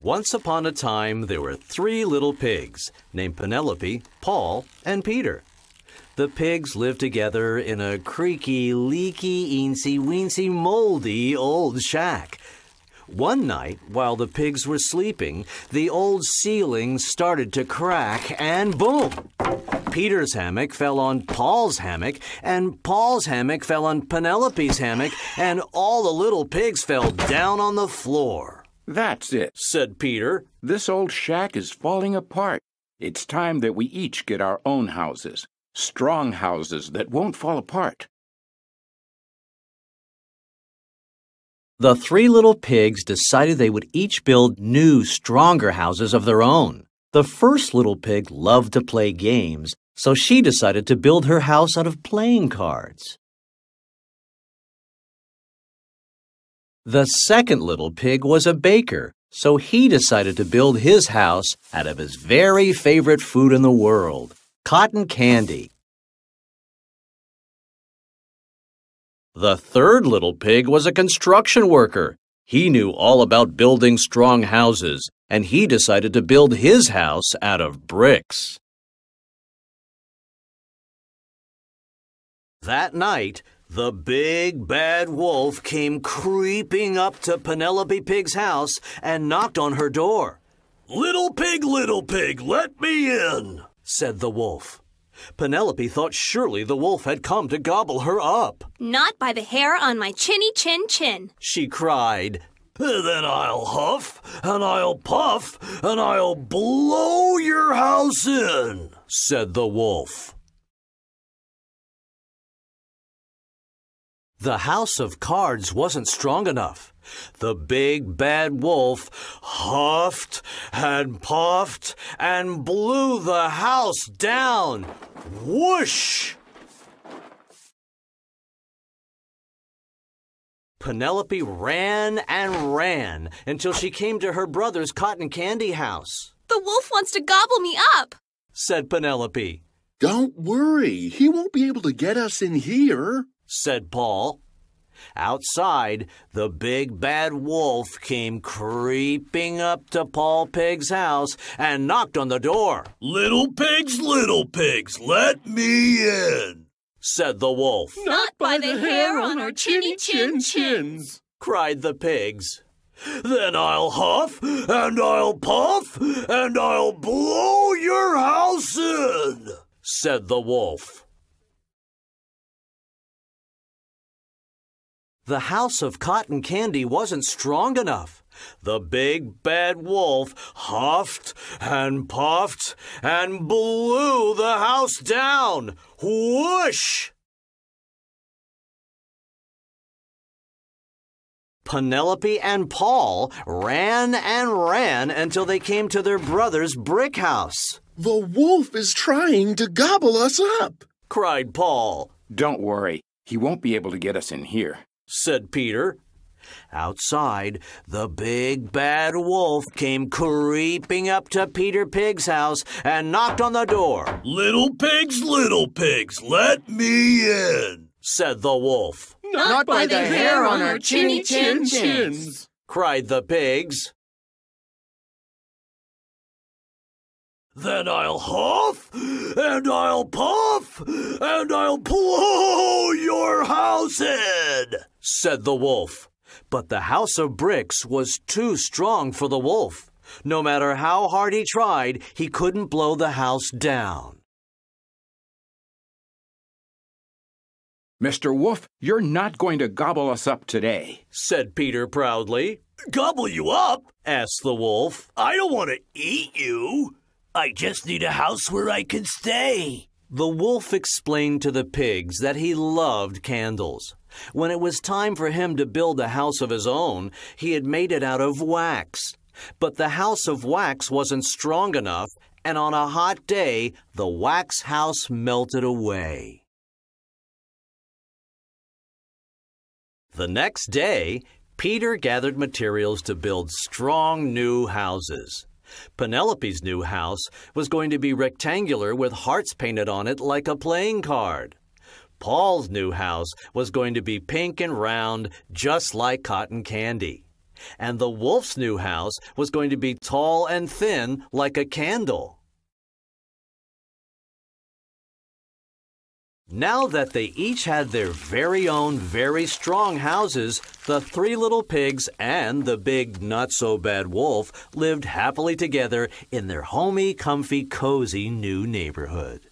Once upon a time, there were three little pigs named Penelope, Paul, and Peter. The pigs lived together in a creaky, leaky, eensy, weensy, moldy old shack. One night, while the pigs were sleeping, the old ceiling started to crack and boom! Peter's hammock fell on Paul's hammock, and Paul's hammock fell on Penelope's hammock, and all the little pigs fell down on the floor. That's it, said Peter. This old shack is falling apart. It's time that we each get our own houses, strong houses that won't fall apart. The three little pigs decided they would each build new, stronger houses of their own. The first little pig loved to play games, so she decided to build her house out of playing cards. The second little pig was a baker, so he decided to build his house out of his very favorite food in the world, cotton candy. The third little pig was a construction worker. He knew all about building strong houses, and he decided to build his house out of bricks. That night, the big bad wolf came creeping up to Penelope Pig's house and knocked on her door. Little pig, little pig, let me in, said the wolf. Penelope thought surely the wolf had come to gobble her up. Not by the hair on my chinny chin chin, she cried. Then I'll huff, and I'll puff, and I'll blow your house in, said the wolf. The house of cards wasn't strong enough. The big bad wolf huffed and puffed and blew the house down. Whoosh! Penelope ran and ran until she came to her brother's cotton candy house. The wolf wants to gobble me up, said Penelope. Don't worry, he won't be able to get us in here, said Paul. Outside, the big bad wolf came creeping up to Paul Pig's house and knocked on the door. Little pigs, little pigs, let me in, said the wolf. Not by the hair on our chinny chin chins, cried the pigs. Then I'll huff and I'll puff and I'll blow your house in, said the wolf. The house of cotton candy wasn't strong enough. The big bad wolf huffed and puffed and blew the house down. Whoosh! Penelope and Paul ran and ran until they came to their brother's brick house. The wolf is trying to gobble us up, cried Paul. Don't worry, he won't be able to get us in here said Peter. Outside, the big bad wolf came creeping up to Peter Pig's house and knocked on the door. Little pigs, little pigs, let me in, said the wolf. Not, Not by, by the hair on our chinny chin chins, cried the pigs. Then I'll huff, and I'll puff, and I'll blow your house in, said the wolf. But the house of bricks was too strong for the wolf. No matter how hard he tried, he couldn't blow the house down. Mr. Wolf, you're not going to gobble us up today, said Peter proudly. Gobble you up? asked the wolf. I don't want to eat you. I just need a house where I can stay. The wolf explained to the pigs that he loved candles. When it was time for him to build a house of his own, he had made it out of wax. But the house of wax wasn't strong enough, and on a hot day, the wax house melted away. The next day, Peter gathered materials to build strong new houses. Penelope's new house was going to be rectangular with hearts painted on it like a playing card. Paul's new house was going to be pink and round, just like cotton candy. And the wolf's new house was going to be tall and thin like a candle. Now that they each had their very own very strong houses, the three little pigs and the big not so bad wolf lived happily together in their homey, comfy, cozy new neighborhood.